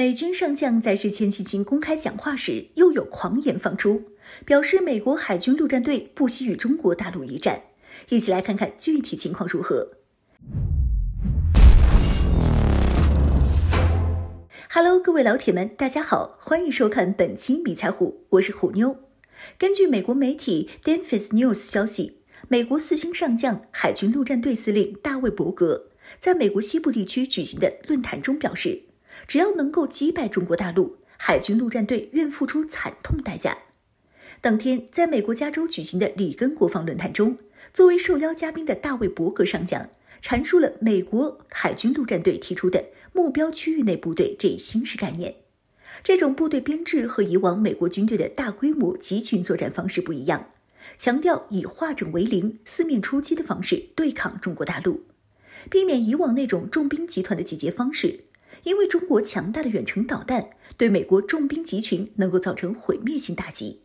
美军上将在日前进行公开讲话时，又有狂言放出，表示美国海军陆战队不惜与中国大陆一战。一起来看看具体情况如何。Hello，各位老铁们，大家好，欢迎收看本期迷彩虎，我是虎妞。根据美国媒体 d e n f i s News 消息，美国四星上将、海军陆战队司令大卫·伯格在美国西部地区举行的论坛中表示。只要能够击败中国大陆，海军陆战队愿付出惨痛代价。当天，在美国加州举行的里根国防论坛中，作为受邀嘉宾的大卫·伯格上将阐述了美国海军陆战队提出的目标区域内部队这一新式概念。这种部队编制和以往美国军队的大规模集群作战方式不一样，强调以化整为零、四面出击的方式对抗中国大陆，避免以往那种重兵集团的集结方式。因为中国强大的远程导弹对美国重兵集群能够造成毁灭性打击，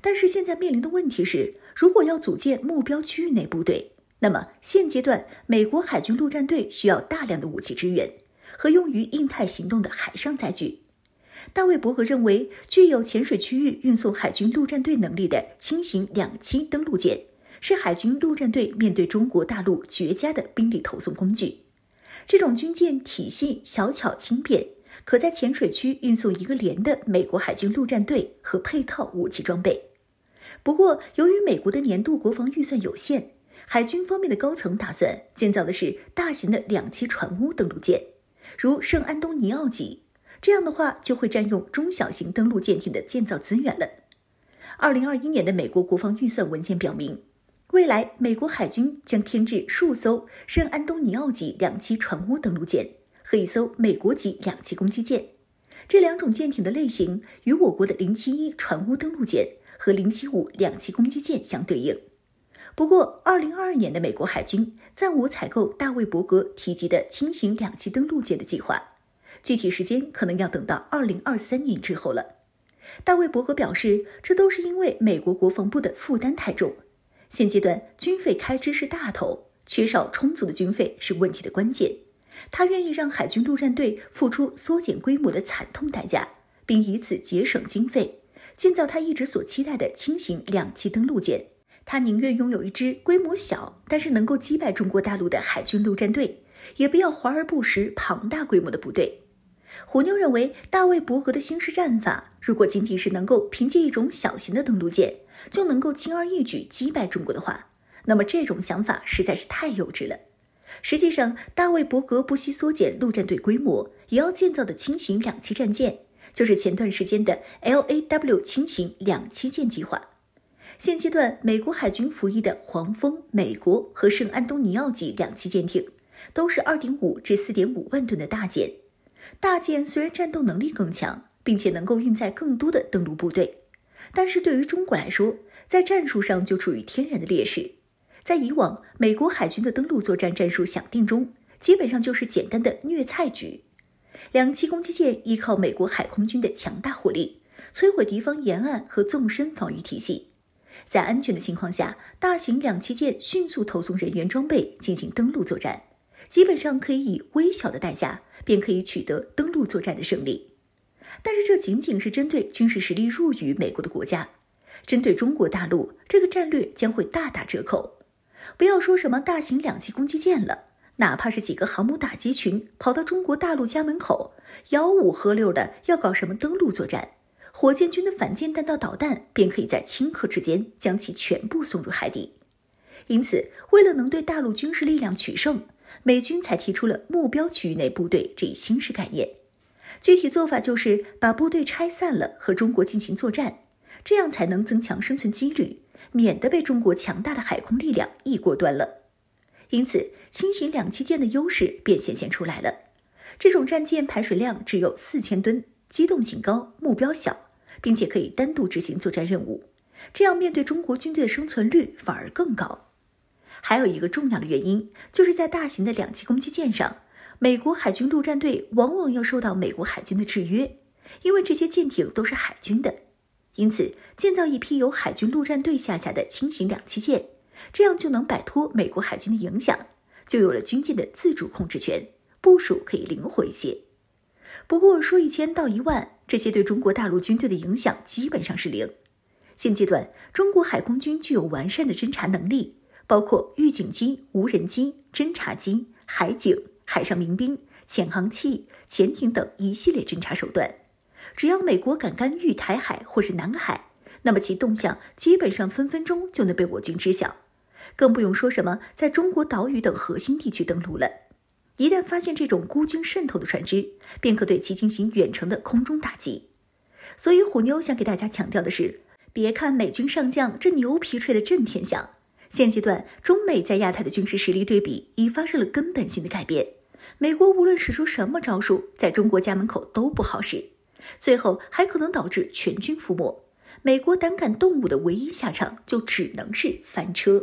但是现在面临的问题是，如果要组建目标区域内部队，那么现阶段美国海军陆战队需要大量的武器支援和用于印太行动的海上载具。大卫·伯格认为，具有浅水区域运送海军陆战队能力的轻型两栖登陆舰，是海军陆战队面对中国大陆绝佳的兵力投送工具。这种军舰体系小巧轻便，可在浅水区运送一个连的美国海军陆战队和配套武器装备。不过，由于美国的年度国防预算有限，海军方面的高层打算建造的是大型的两栖船坞登陆舰，如圣安东尼奥级。这样的话，就会占用中小型登陆舰艇的建造资源了。二零二一年的美国国防预算文件表明。未来，美国海军将添置数艘圣安东尼奥级两栖船坞登陆舰和一艘美国级两栖攻击舰。这两种舰艇的类型与我国的零七一船坞登陆舰和零七五两栖攻击舰相对应。不过，二零二二年的美国海军暂无采购大卫·伯格提及的轻型两栖登陆舰的计划，具体时间可能要等到二零二三年之后了。大卫·伯格表示，这都是因为美国国防部的负担太重。现阶段军费开支是大头，缺少充足的军费是问题的关键。他愿意让海军陆战队付出缩减规模的惨痛代价，并以此节省经费，建造他一直所期待的轻型两栖登陆舰。他宁愿拥有一支规模小但是能够击败中国大陆的海军陆战队，也不要华而不实、庞大规模的部队。虎妞认为，大卫·伯格的新式战法，如果仅仅是能够凭借一种小型的登陆舰，就能够轻而易举击败中国的话，那么这种想法实在是太幼稚了。实际上，大卫·伯格不惜缩减陆战队规模，也要建造的轻型两栖战舰，就是前段时间的 LAW 轻型两栖舰计划。现阶段，美国海军服役的黄蜂、美国和圣安东尼奥级两栖舰艇，都是2.5至4.5万吨的大舰。大舰虽然战斗能力更强，并且能够运载更多的登陆部队，但是对于中国来说，在战术上就处于天然的劣势。在以往美国海军的登陆作战战术想定中，基本上就是简单的虐菜局。两栖攻击舰依靠美国海空军的强大火力，摧毁敌方沿岸和纵深防御体系，在安全的情况下，大型两栖舰迅速投送人员装备进行登陆作战，基本上可以以微小的代价。便可以取得登陆作战的胜利，但是这仅仅是针对军事实力弱于美国的国家，针对中国大陆，这个战略将会大打折扣。不要说什么大型两栖攻击舰了，哪怕是几个航母打击群跑到中国大陆家门口，吆五喝六的要搞什么登陆作战，火箭军的反舰弹道导弹便可以在顷刻之间将其全部送入海底。因此，为了能对大陆军事力量取胜。美军才提出了目标区域内部队这一新式概念，具体做法就是把部队拆散了和中国进行作战，这样才能增强生存几率，免得被中国强大的海空力量一锅端了。因此，轻型两栖舰的优势便显现出来了。这种战舰排水量只有四千吨，机动性高，目标小，并且可以单独执行作战任务，这样面对中国军队的生存率反而更高。还有一个重要的原因，就是在大型的两栖攻击舰上，美国海军陆战队往往要受到美国海军的制约，因为这些舰艇都是海军的。因此，建造一批由海军陆战队下辖的轻型两栖舰，这样就能摆脱美国海军的影响，就有了军舰的自主控制权，部署可以灵活一些。不过说一千道一万，这些对中国大陆军队的影响基本上是零。现阶段，中国海空军具有完善的侦察能力，包括预警机、无人机、侦察机、海警、海上民兵、潜航器、潜艇等一系列侦察手段。只要美国敢干预台海或是南海，那么其动向基本上分分钟就能被我军知晓，更不用说什么在中国岛屿等核心地区登陆了。一旦发现这种孤军渗透的船只，便可对其进行远程的空中打击。所以，虎妞想给大家强调的是。别看美军上将这牛皮吹得震天响，现阶段中美在亚太的军事实力对比已发生了根本性的改变。美国无论使出什么招数，在中国家门口都不好使，最后还可能导致全军覆没。美国胆敢动武的唯一下场，就只能是翻车。